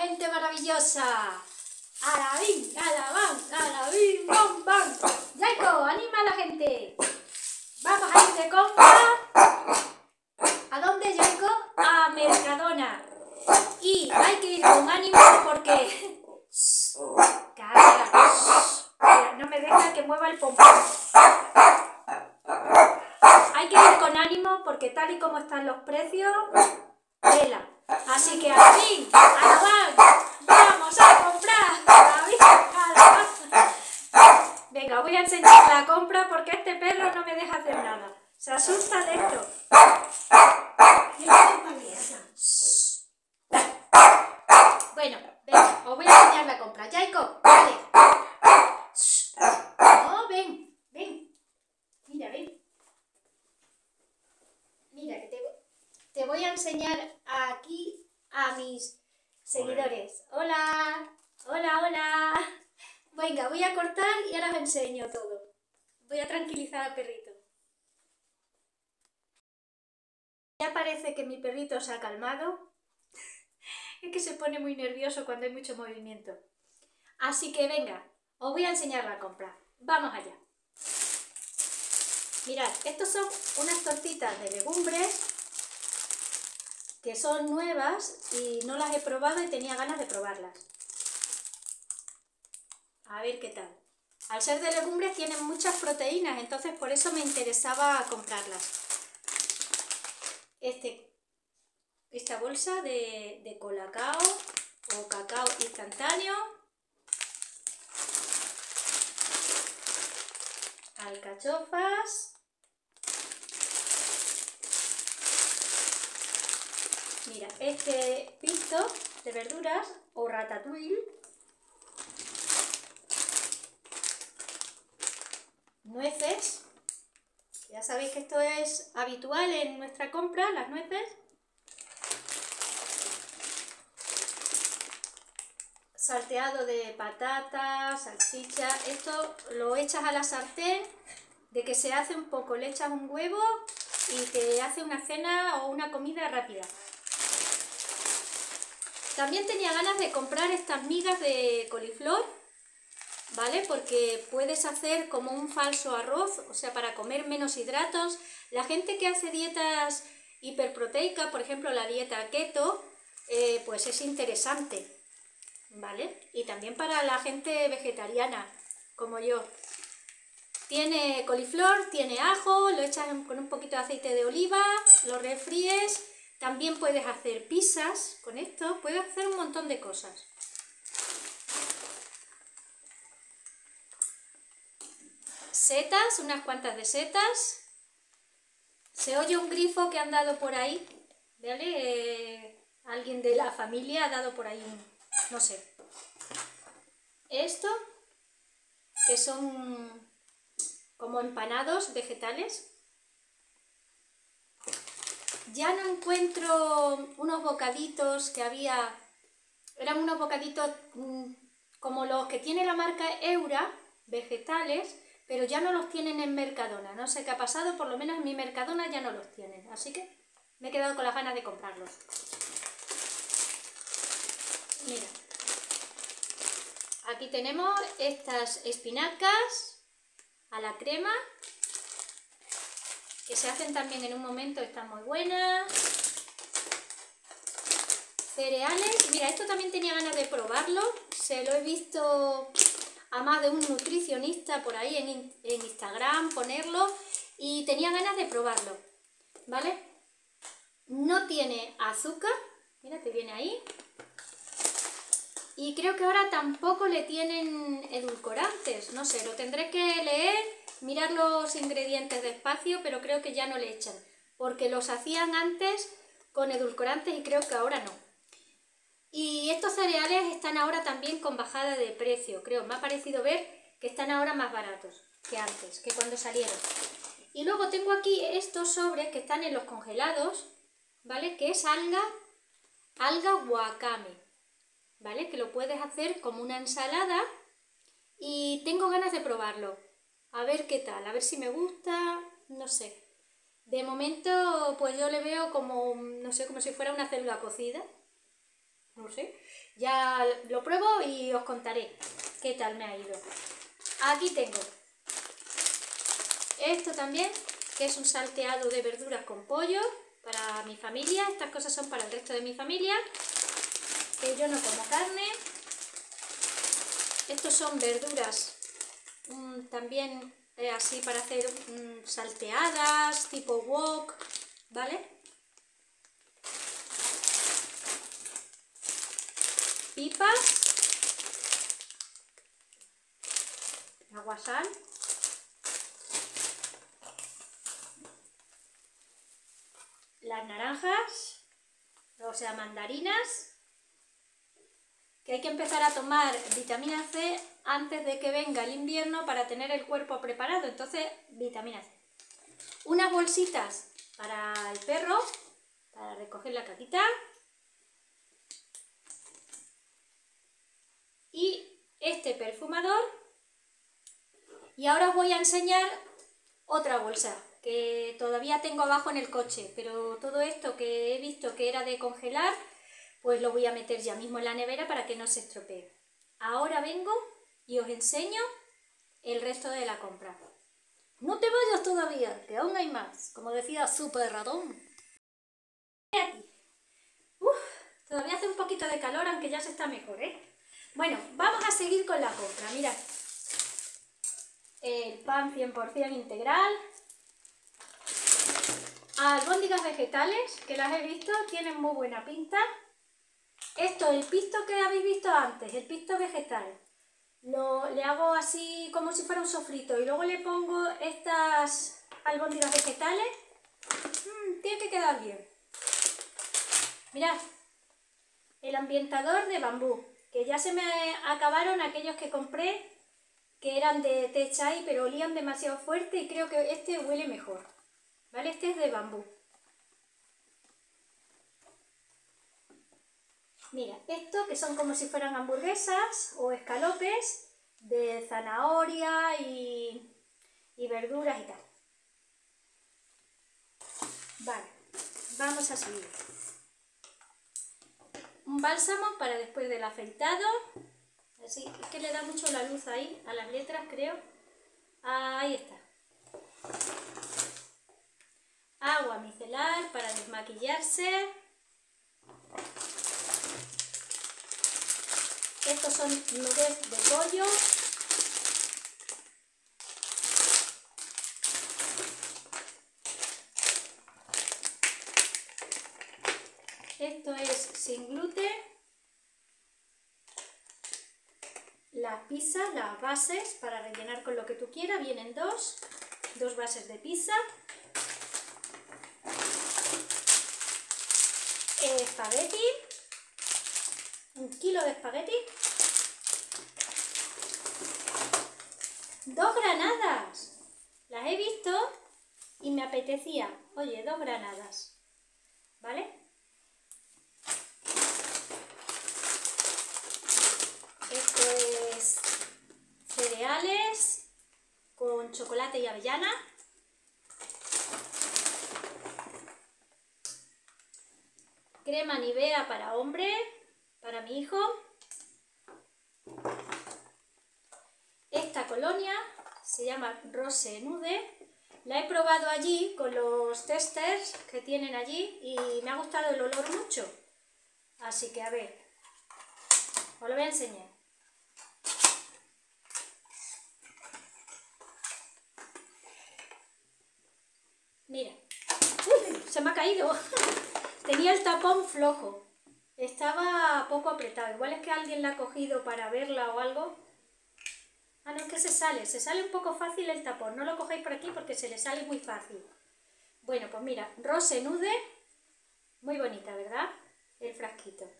gente maravillosa. Alabín, alabán, alabín, bam, bam. Jaiko, anima a la gente. Vamos a ir de compra. ¿A dónde, Jaiko? A Mercadona. Y hay que ir con ánimo porque... Mira, no me deja que mueva el pompón. Hay que ir con ánimo porque tal y como están los precios, vela. Así que a mí, a la van, vamos a comprar. A mí, a la van. Venga, os voy a enseñar la compra porque este perro no me deja hacer nada. Se asusta de esto. Bueno, venga, os voy a enseñar la compra. Jaiko, vale. No, ven, ven. Mira, ven. Mira, que te, te voy a enseñar aquí a mis seguidores. Hola, hola, hola. Venga, voy a cortar y ahora os enseño todo. Voy a tranquilizar al perrito. Ya parece que mi perrito se ha calmado. Es que se pone muy nervioso cuando hay mucho movimiento. Así que venga, os voy a enseñar la compra. Vamos allá. Mirad, estos son unas tortitas de legumbres que son nuevas y no las he probado y tenía ganas de probarlas. A ver qué tal. Al ser de legumbres tienen muchas proteínas, entonces por eso me interesaba comprarlas. Este esta bolsa de, de colacao o cacao instantáneo. Alcachofas. Mira, este pisto de verduras o ratatouille. Nueces. Ya sabéis que esto es habitual en nuestra compra, las nueces. salteado de patatas, salchicha, esto lo echas a la sartén, de que se hace un poco, le echas un huevo y te hace una cena o una comida rápida. También tenía ganas de comprar estas migas de coliflor, ¿vale? Porque puedes hacer como un falso arroz, o sea, para comer menos hidratos. La gente que hace dietas hiperproteicas, por ejemplo la dieta keto, eh, pues es interesante. ¿vale? Y también para la gente vegetariana, como yo. Tiene coliflor, tiene ajo, lo echas con un poquito de aceite de oliva, lo refríes. También puedes hacer pizzas con esto, puedes hacer un montón de cosas. Setas, unas cuantas de setas. Se oye un grifo que han dado por ahí, ¿vale? Eh, alguien de la familia ha dado por ahí un, no sé. Esto, que son como empanados vegetales. Ya no encuentro unos bocaditos que había, eran unos bocaditos mm, como los que tiene la marca Eura, vegetales, pero ya no los tienen en Mercadona. No sé qué ha pasado, por lo menos en mi Mercadona ya no los tienen. Así que me he quedado con las ganas de comprarlos. Mira. Aquí tenemos estas espinacas a la crema, que se hacen también en un momento, están muy buenas. Cereales, mira, esto también tenía ganas de probarlo, se lo he visto a más de un nutricionista por ahí en, en Instagram ponerlo y tenía ganas de probarlo, ¿vale? No tiene azúcar, mira, te viene ahí, y creo que ahora tampoco le tienen edulcorantes, no sé, lo tendré que leer, mirar los ingredientes despacio, pero creo que ya no le echan, porque los hacían antes con edulcorantes y creo que ahora no. Y estos cereales están ahora también con bajada de precio, creo, me ha parecido ver que están ahora más baratos que antes, que cuando salieron. Y luego tengo aquí estos sobres que están en los congelados, ¿vale? Que es alga, alga wakame. ¿vale? Que lo puedes hacer como una ensalada y tengo ganas de probarlo. A ver qué tal, a ver si me gusta, no sé. De momento, pues yo le veo como, no sé, como si fuera una célula cocida. No sé. Ya lo pruebo y os contaré qué tal me ha ido. Aquí tengo esto también, que es un salteado de verduras con pollo para mi familia. Estas cosas son para el resto de mi familia, que yo no como carne. Estos son verduras mm, también eh, así para hacer mm, salteadas, tipo wok, ¿vale? Pipas, agua sal, las naranjas, o sea, mandarinas, que hay que empezar a tomar vitamina C antes de que venga el invierno para tener el cuerpo preparado. Entonces, vitamina C. Unas bolsitas para el perro, para recoger la caquita. Y este perfumador. Y ahora os voy a enseñar otra bolsa que todavía tengo abajo en el coche, pero todo esto que he visto que era de congelar, pues lo voy a meter ya mismo en la nevera para que no se estropee. Ahora vengo y os enseño el resto de la compra. No te vayas todavía, que aún hay más, como decía Super Ratón. Uf, todavía hace un poquito de calor, aunque ya se está mejor, ¿eh? Bueno, vamos a seguir con la compra, mirad. El pan 100% integral, albóndigas vegetales, que las he visto, tienen muy buena pinta. Esto, el pisto que habéis visto antes, el pisto vegetal, lo, le hago así como si fuera un sofrito y luego le pongo estas albóndigas vegetales. Mm, tiene que quedar bien. Mirad, el ambientador de bambú, que ya se me acabaron aquellos que compré que eran de té chai pero olían demasiado fuerte y creo que este huele mejor. ¿Vale? Este es de bambú. Mira, esto que son como si fueran hamburguesas o escalopes de zanahoria y, y verduras y tal. Vale, vamos a seguir. Un bálsamo para después del afeitado. Así, es que le da mucho la luz ahí, a las letras creo. Ahí está agua micelar para desmaquillarse. Estos son nubes de pollo. Esto es sin gluten. Las pizzas, las bases para rellenar con lo que tú quieras, vienen dos, dos bases de pizza. espagueti, un kilo de espagueti, dos granadas, las he visto y me apetecía, oye, dos granadas, ¿vale? Esto es cereales con chocolate y avellana. crema Nivea para hombre, para mi hijo. Esta colonia se llama Rose Nude. La he probado allí con los testers que tienen allí y me ha gustado el olor mucho. Así que a ver, os lo voy a enseñar. Mira, se me ha caído. Tenía el tapón flojo. Estaba poco apretado. Igual es que alguien la ha cogido para verla o algo. Ah, no, es que se sale. Se sale un poco fácil el tapón. No lo cogéis por aquí porque se le sale muy fácil. Bueno, pues mira, Rose Nude. Muy bonita, ¿verdad? El frasquito.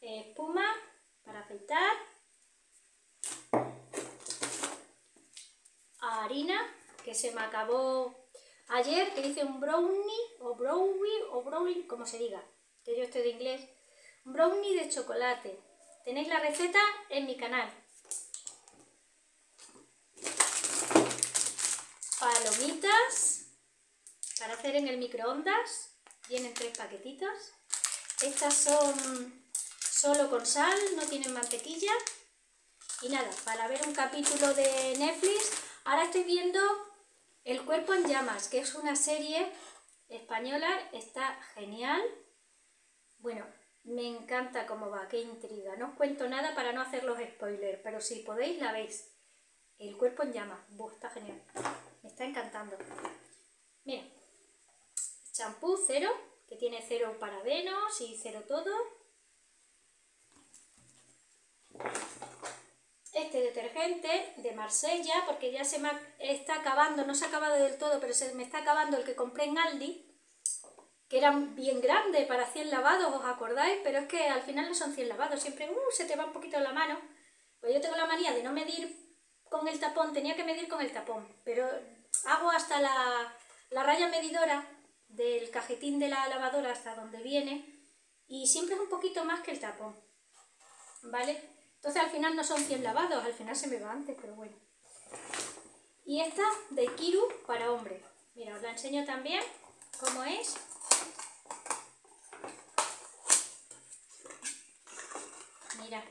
Espuma para afeitar. Harina, que se me acabó Ayer que hice un brownie, o brownie, o brownie, como se diga, que yo estoy de inglés, brownie de chocolate. Tenéis la receta en mi canal. Palomitas para hacer en el microondas. Vienen tres paquetitos. Estas son solo con sal, no tienen mantequilla. Y nada, para ver un capítulo de Netflix, ahora estoy viendo El cuerpo en llamas, que es una serie española, está genial. Bueno, me encanta cómo va, qué intriga. No os cuento nada para no hacer los spoilers, pero si podéis la veis. El cuerpo en llamas, está genial. Me está encantando. Mira, champú cero, que tiene cero parabenos y cero todo. Detergente de Marsella, porque ya se me está acabando, no se ha acabado del todo, pero se me está acabando el que compré en Aldi, que era bien grande para 100 lavados, ¿os acordáis? Pero es que al final no son 100 lavados, siempre uh, se te va un poquito la mano. Pues yo tengo la manía de no medir con el tapón, tenía que medir con el tapón, pero hago hasta la, la raya medidora del cajetín de la lavadora hasta donde viene y siempre es un poquito más que el tapón, ¿vale? Entonces al final no son 100 lavados, al final se me va antes, pero bueno. Y esta de Kiru para hombre. Mira, os la enseño también cómo es. Mira,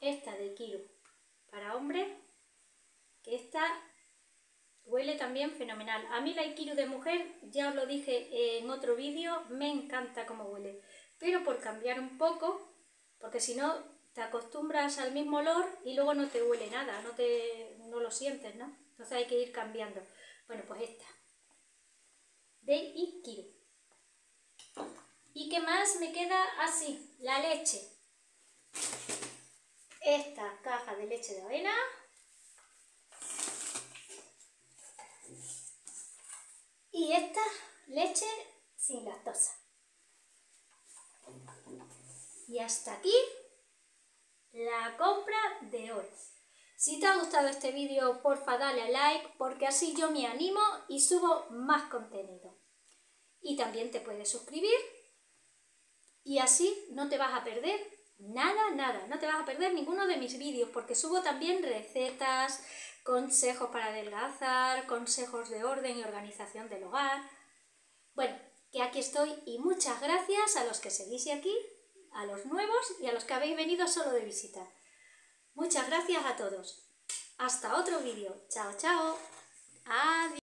esta de Kiru para hombre, que esta huele también fenomenal. A mí la Ikiru de mujer, ya os lo dije en otro vídeo, me encanta cómo huele. Pero por cambiar un poco, porque si no te acostumbras al mismo olor y luego no te huele nada, no, te, no lo sientes, ¿no? Entonces hay que ir cambiando. Bueno, pues esta. De Ikiru. ¿Y qué más me queda así? La leche esta caja de leche de avena. Y esta leche sin lactosa. Y hasta aquí la compra de hoy. Si te ha gustado este vídeo, porfa dale a like porque así yo me animo y subo más contenido. Y también te puedes suscribir y así no te vas a perder Nada, nada, no te vas a perder ninguno de mis vídeos porque subo también recetas, consejos para adelgazar, consejos de orden y organización del hogar. Bueno, que aquí estoy y muchas gracias a los que seguís aquí, a los nuevos y a los que habéis venido solo de visita. Muchas gracias a todos. Hasta otro vídeo. Chao, chao. Adiós.